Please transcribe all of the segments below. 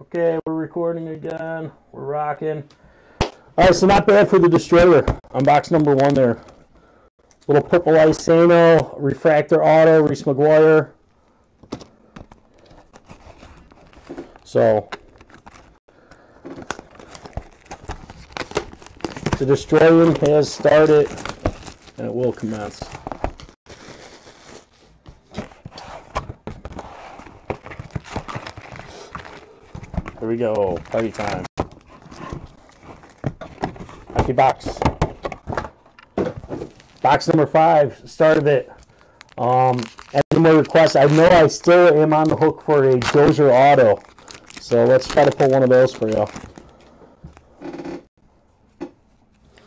Okay, we're recording again. We're rocking. All right, so not bad for the destroyer on box number one there. Little purple ice Sano, refractor auto, Reese McGuire. So the destroying has started and it will commence. Here we go, party time. Happy box. Box number five, started it. Um, any more requests? I know I still am on the hook for a Dozier auto. So let's try to pull one of those for you.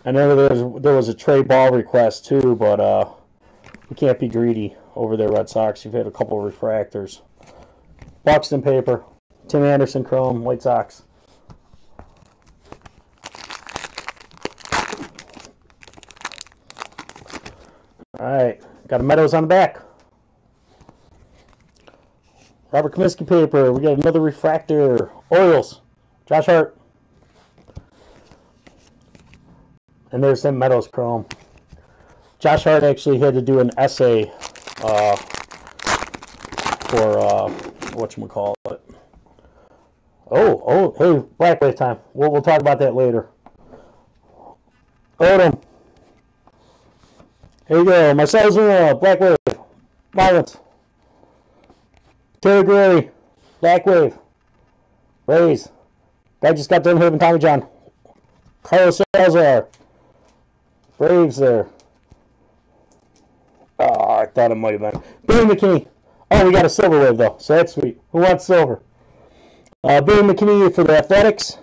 I know there was, there was a Trey Ball request too, but uh, we can't be greedy over there, Red Sox. You've had a couple of refractors. Buxton paper, Tim Anderson chrome, White Sox. All right, got a Meadows on the back. Robert Comiskey paper. We got another refractor. Orioles. Josh Hart. And there's some Meadows Chrome. Josh Hart actually had to do an essay uh, for uh, what you call it. Oh, oh, hey, Black Wave time. We'll, we'll talk about that later. Odom. Here you go. Black Wave. Violence. Taylor Gray, Black Wave. Rays. Guy just got done having Tommy John. Carlos Salazar. Braves there. Oh, I thought it might have been. Billy McKinney. Oh, we got a silver wave though, so that's sweet. Who wants silver? Uh, McKinney for the Athletics.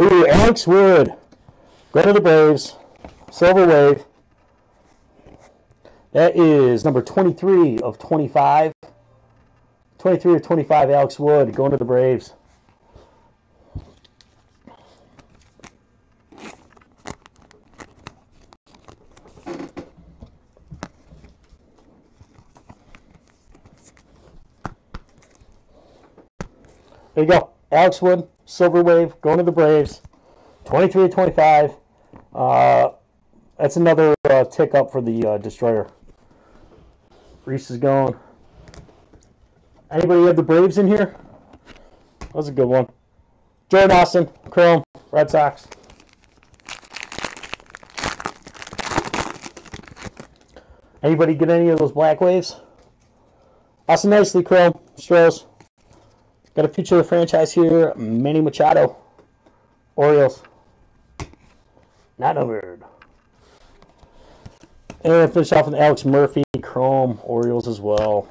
Ooh, Alex Wood. Go to the Braves. Silver wave. That is number 23 of 25. 23 of 25, Alex Wood going to the Braves. There you go. Alex Wood, Silver Wave, going to the Braves. 23 25. Uh, that's another uh, tick up for the uh, Destroyer. Reese is going. Anybody have the Braves in here? That was a good one. Jordan Austin, Chrome, Red Sox. Anybody get any of those black waves? Austin Nicely, Chrome, Stros. Got a future of the franchise here. Manny Machado, Orioles. Not numbered. And finish off with Alex Murphy, Chrome, Orioles as well.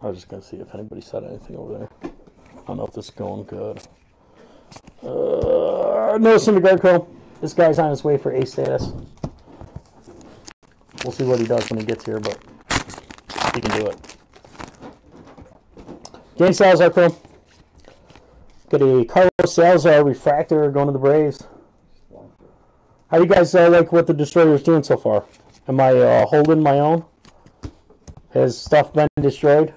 I was just gonna see if anybody said anything over there. I don't know if this is going good. Uh, no Syndergaard Chrome. This guy's on his way for A status. We'll see what he does when he gets here, but he can do it. Game Salazar Chrome. Got a Carlos Salazar refractor going to the Braves. How you guys uh, like what the Destroyer's doing so far? Am I uh, holding my own? Has stuff been destroyed?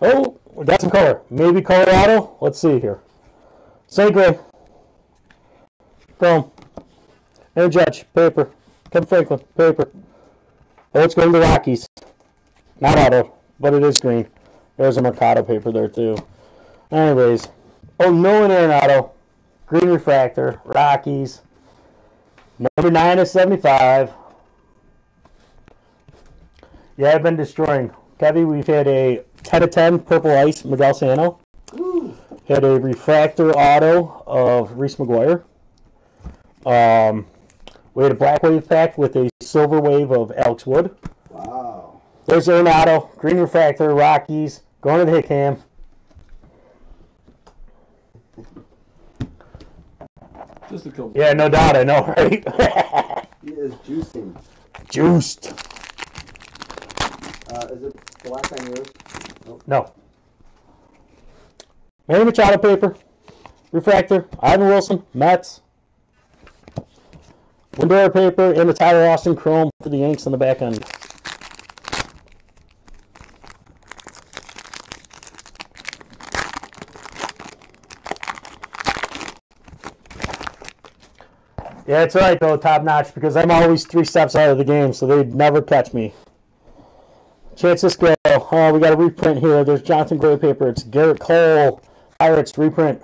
Oh, got some color. Maybe Colorado? Let's see here. St. Gray. Boom. Aaron Judge, paper. Kevin Franklin, paper. Oh, it's going to the Rockies. Not auto, but it is green. There's a Mercado paper there, too. Anyways. Oh, Nolan Arenado. Green refractor. Rockies. Number 9 is 75. Yeah, I've been destroying. Kevy, we've had a 10 of 10 purple ice Miguel Sano. Ooh. Had a refractor auto of Reese McGuire. Um, we had a black wave pack with a silver wave of Alex Wood. Wow. There's Arenado, green refractor, Rockies, going to the Hickam. Just a couple. Yeah, no doubt, I know, right? He is juicing. Juiced. Uh, is it the last time yours? No. Manny Machado paper. refractor, Ivan Wilson, Mets. Lindor paper and the Tyler Austin chrome for the Yanks on the back end. Yeah, it's alright though, top notch, because I'm always three steps out of the game, so they'd never catch me. Chances go. Oh, we got a reprint here. There's Jonathan Gray paper. It's Gerrit Cole. Pirates reprint.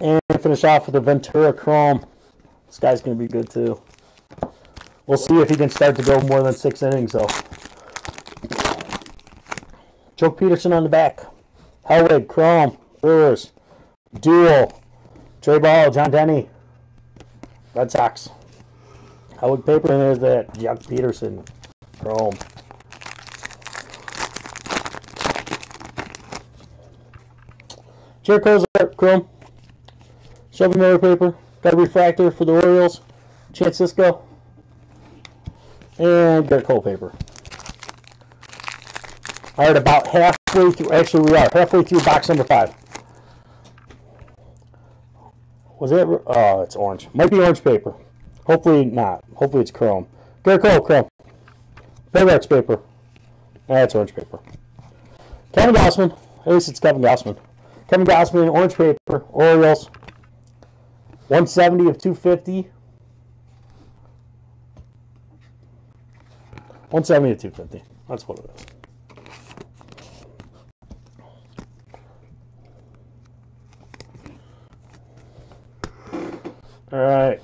And finish off with a Ventura Chrome. This guy's going to be good too. We'll see if he can start to go more than six innings though. Joc Pederson on the back. Hellweg, Chrome, Brewers, Duel, Trey Ball, Jon Denney, Red Sox. Hellweg paper, and there's that Joc Pederson, Chrome. Jarred Cosart, Chrome. Shelby Miller paper. Got a refractor for the Orioles. Chance Sisco. And Gerrit Cole paper. All right, about halfway through. Actually, we are halfway through box number five. Was it? Oh, it's orange. Might be orange paper. Hopefully not. Hopefully it's chrome. Gerrit Cole, chrome. Bayrex paper. That's orange paper. Kevin Gausman. At least it's Kevin Gausman. Kevin Gausman, orange paper. Orioles. 170 of 250. 170 of 250. That's what it is. All right.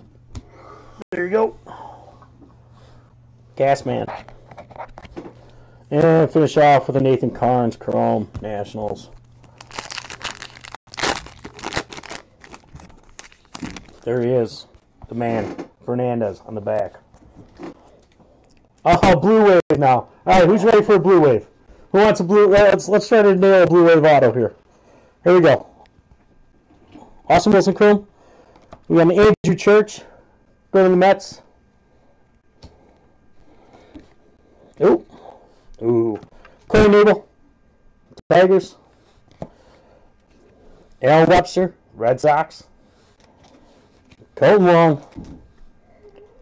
There you go. Gas man. And finish off with a Nathan Carnes Chrome Nationals. There he is, the man, Fernandez on the back. Oh, blue wave now. All right, who's ready for a blue wave? Who wants a blue? Let's let's try to nail a blue wave auto here. Here we go. Awesome Wilson Chrome. We got an Andrew Church going to the Mets. Ooh, ooh. Corey Knebel, Tigers. Al Webster, Red Sox. Kolten Wong,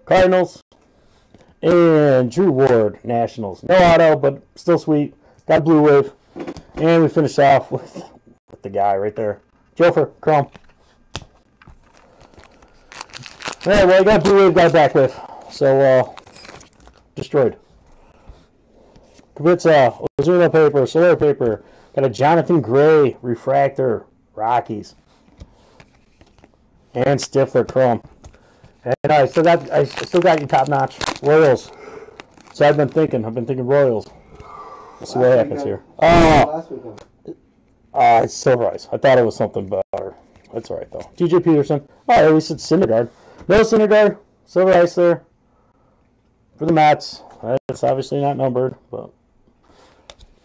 Cardinals, and Drew Ward, Nationals. No auto, but still sweet. Got blue wave. And we finish off with, with the guy right there. Jofer, Chrome. Alright, well, I got blue wave, got back with. So, uh, destroyed. Kavitsa, Ozuna paper, Soler paper. Got a Jonathan Gray refractor, Rockies and Stifler Chrome. And I still got I still got you top notch Royals. So I've been thinking, I've been thinking Royals. Let's see what happens here. Oh, Last uh, it's Silver Ice. I thought it was something better. That's all right though. DJ Peterson. Oh, at least it's Syndergaard. No Syndergaard. Silver Ice there for the Mets. It's obviously not numbered, but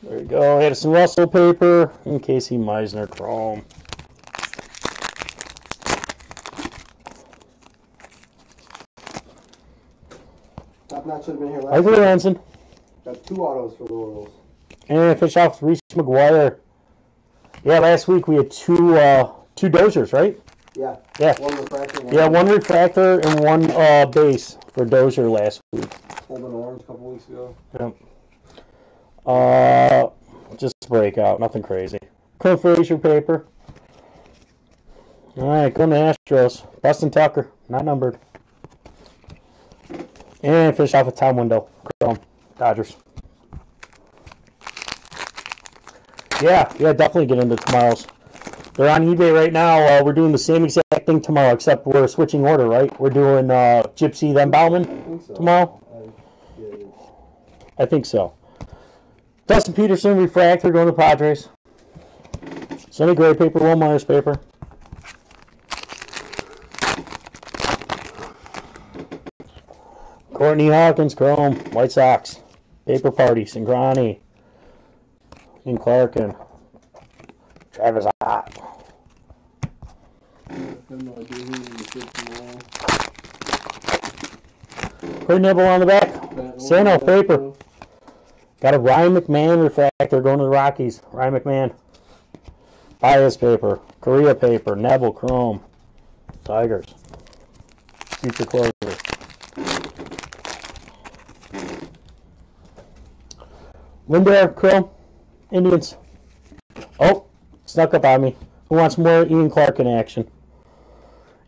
there you go. Addison Russell paper and Casey Meisner Chrome. Top Notch should have been here last Arthur. Hansen. Got two autos for the Royals. And finish off with Reese McGuire. Yeah, last week we had two uh, two dozers, right? Yeah. Yeah. One refractor. One Yeah, one refractor and one uh, base for dozer last week. Holden Orange a couple weeks ago. Uh, just breakout, nothing crazy. Clint Frazier paper. All right, going to Astros. Dustin Tucker, not numbered. And finish off with Tom Windle. Chrome, Dodgers. Yeah, yeah, definitely get into tomorrow's. They're on eBay right now. Uh, we're doing the same exact thing tomorrow, except we're switching order, right? We're doing uh, Gypsy then Bowman so. tomorrow. I, yeah, it's- I think so. Dustin Peterson, refractor, going to the Padres. Sonny Gray paper, Wil Myers paper. Courtney Hawkins, Chrome, White Sox, paper party, Singrani, and Travis the kids tomorrow. Put nibble on the back. Sano, paper. Got a Ryan McMahon refractor going to the Rockies. Ryan McMahon. Bias paper, Correa paper, Knebel Chrome, Tigers, Future Closer. Lindor Chrome, Indians. Oh, snuck up on me. Who wants more Ian Clarkin action?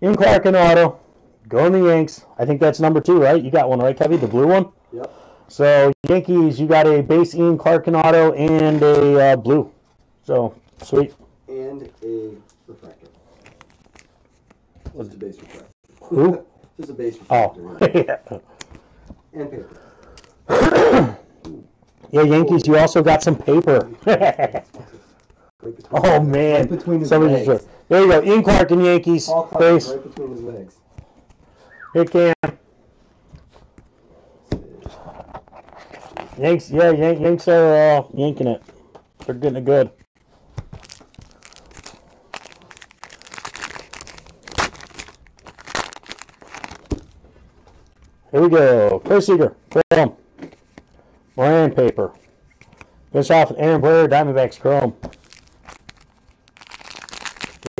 Ian Clarkin auto. Going the Yanks. I think that's number two, right? You got one, right, Kevy? The blue one? Yep. So, Yankees, you got a base Ian Clarkin auto and a uh, blue. So, sweet. And a refractor. Just a base refractor. Who? Just a base refractor. Oh, yeah. And paper. Yeah, Yankees, you also got some paper. Oh, man. Right between his Somebody legs. just- There you go. Ian Clark and Yankees. Clark Base. right between his legs. Hit cam. Yanks, yeah, Yank, Yanks are uh, yanking it. They're getting it good. Here we go. Chris Seager, Chrome. Moran paper. Finish off with Aaron Blair, Diamondbacks Chrome.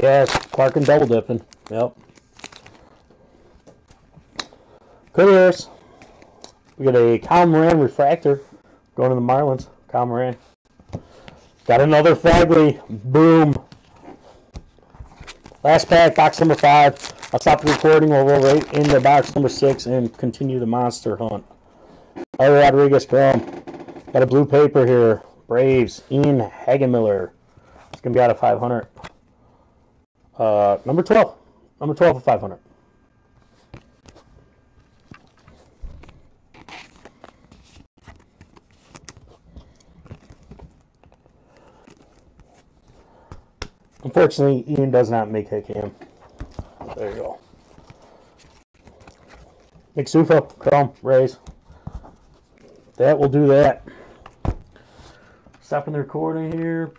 Yes, Clark and double dipping. Yep. Couriers. We got a Kyle Moran refractor going to the Marlins. Moran. Got another Fagley. Boom. Last pack, box number five. I'll stop the recording. We'll roll right into box number six and continue the monster hunt. Right, Rodriguez Chrome. Got a blue paper here. Braves. Ian Hagenmiller. It's going to be out of 500. Uh, number 12. Number 12 of 500. Unfortunately, Ian does not make a cam. There you go. Nick Ciuffo, Chrome, Rays. That will do that. Stopping the recording here.